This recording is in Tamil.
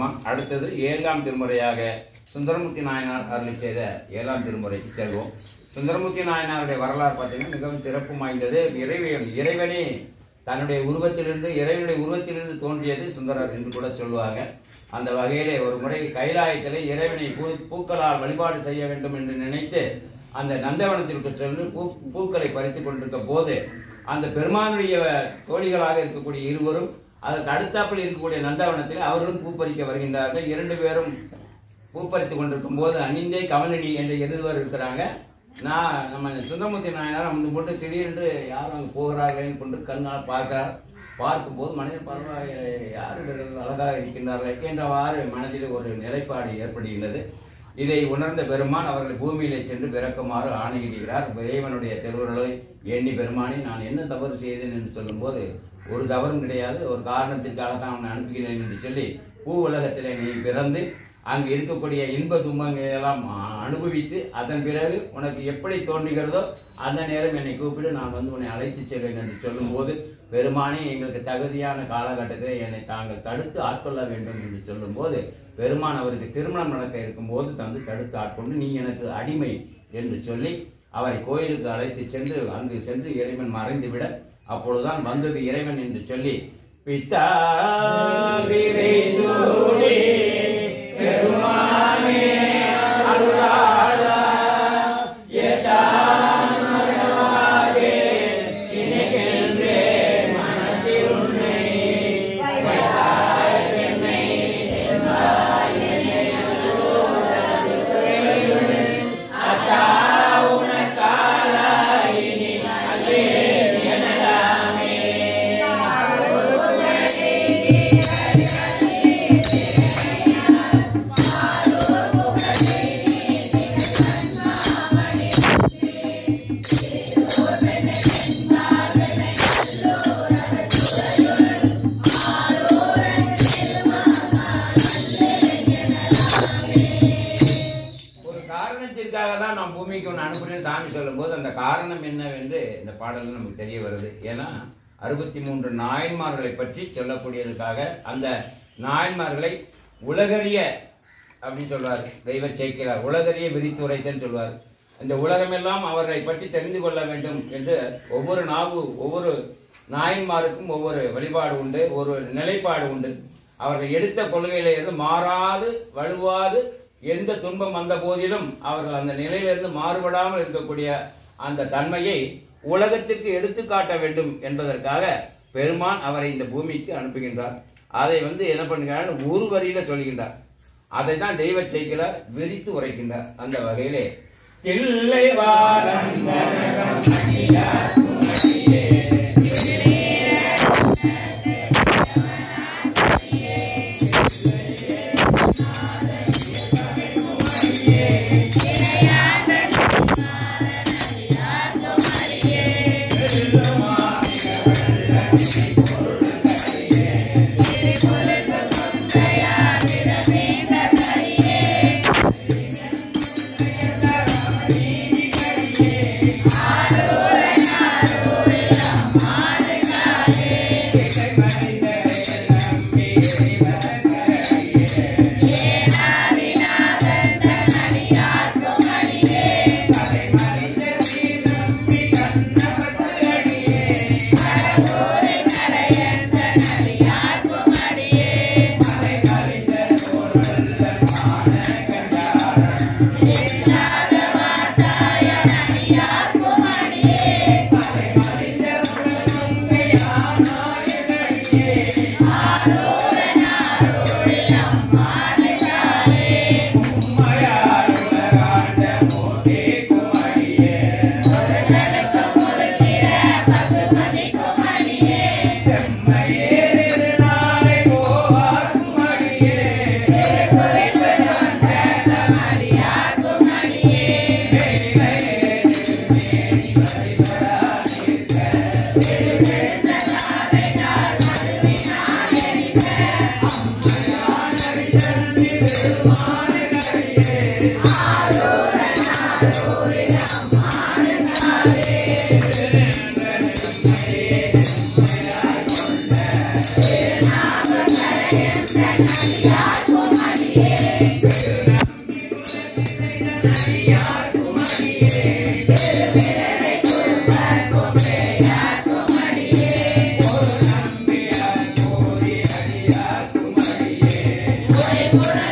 அடுத்தது ஏழாம் திருமுறையாக சுந்தரமூர்த்தி நாயனார் அருளி செய்த ஏழாம் திருமுறைக்கு செல்வோம். சுந்தரமூர்த்தி நாயனாருடைய வரலாறு பார்த்தீங்கன்னா மிகவும் சிறப்பு வாய்ந்தது. இறைவன் இறைவனே தன்னுடைய உருவத்திலிருந்து இறைவனுடைய உருவத்திலிருந்து தோன்றியது சுந்தரர் என்று கூட சொல்லுவாங்க. அந்த வகையிலே ஒரு முறை கைலாயத்திலே இறைவனை பூ பூக்களால் வழிபாடு செய்ய வேண்டும் என்று நினைத்து அந்த நந்தவனத்திற்கு சென்று பூ பூக்களை பறித்துக் கொண்டிருக்க போது அந்த பெருமானுடைய தோழிகளாக இருக்கக்கூடிய இருவரும் அதற்கு அடுத்தாப்பில் இருக்கக்கூடிய நந்தவனத்தில் அவர்களும் பூப்பறிக்க வருகின்றார்கள். இரண்டு பேரும் பூப்பறித்துக் கொண்டிருக்கும் போது அணிந்தே கவனடி என்ற இருவர் இருக்கிறாங்க. நான் நம்ம சுந்தரமூர்த்தி நாயனார் அமர்ந்து போட்டு திடீரென்று யாரும் அங்கே போகிறார்கள் கொண்டு கண்ணால் பார்க்கிறார். பார்க்கும்போது மனிதன் பரவாயில்லை யார் அழகாக இருக்கின்றார்கள் என்றவாறு மனதில் ஒரு நிலைப்பாடு ஏற்படுகின்றது. இதை உணர்ந்த பெருமான் அவர்கள் பூமியிலே சென்று பிறக்குமாறு ஆணையிடுகிறார். இறைவனுடைய திருவுருளை எண்ணி பெருமானே நான் என்ன தவறு செய்தேன் என்று சொல்லும்போது ஒரு தவறும் கிடையாது ஒரு காரணத்திற்காக தான் அவனை அனுப்புகிறேன் என்று சொல்லி பூ உலகத்திலே நீ பிறந்து அங்கு இருக்கக்கூடிய இன்ப துன்பங்களை எல்லாம் அனுபவித்து அதன் பிறகு உனக்கு எப்படி தோன்றுகிறதோ அந்த நேரம் என்னை கூப்பிட்டு நான் வந்து உன்னை அழைத்து செல்வேன் என்று சொல்லும்போது பெருமானே எங்களுக்கு தகுதியான காலகட்டத்தில் என்னை தாங்கள் தடுத்து ஆட்கொள்ள வேண்டும் என்று சொல்லும்போது பெருமான் அவருக்கு திருமணம் நடக்க இருக்கும்போது தந்து தடுத்து ஆட்கொண்டு நீ எனக்கு அடிமை என்று சொல்லி அவரை கோயிலுக்கு அழைத்து சென்று அங்கு சென்று இறைவன் மறைந்துவிட அப்பொழுதுதான் வந்தது இறைவன் என்று சொல்லி பித்தா பெருமானே சாமி சொல்லும்போது அந்த காரணம் என்னவென்று இந்த பாடல் நமக்கு தெரிய வருது. ஏன்னா அறுபத்தி மூன்று நாயன்மார்களை பற்றி சொல்லக்கூடியதுக்காக அந்த நாயன்மார்களை உலகறிய அப்படின்னு சொல்வார். தெய்வ சேர்க்கிறார் உலகறிய விரித்துரைத்தன்னு சொல்வார். இந்த உலகமெல்லாம் அவர்களை பற்றி தெரிந்து கொள்ள வேண்டும் என்று ஒவ்வொரு நாவு ஒவ்வொரு நாயன்மாருக்கும் ஒவ்வொரு வழிபாடு உண்டு ஒரு நிலைப்பாடு உண்டு. அவர்கள் எடுத்த கொள்கையிலிருந்து மாறாது வலுவாது எந்த துன்பம் வந்த போதிலும் அவர்கள் அந்த நிலையிலிருந்து மாறுபடாமல் இருக்கக்கூடிய அந்த தன்மையை உலகத்திற்கு எடுத்து காட்ட வேண்டும் என்பதற்காக பெருமான் அவரை இந்த பூமிக்கு அனுப்புகின்றார். அதை வந்து என்ன பண்ணுகிறார் ஒரு வரியில சொல்கின்றார். அதை தான் தெய்வ செய்கிறார் விரித்து உரைக்கின்றார். அந்த வகையிலே Thillai Thank you. வாழந்தனகம் Yeah. Thank you.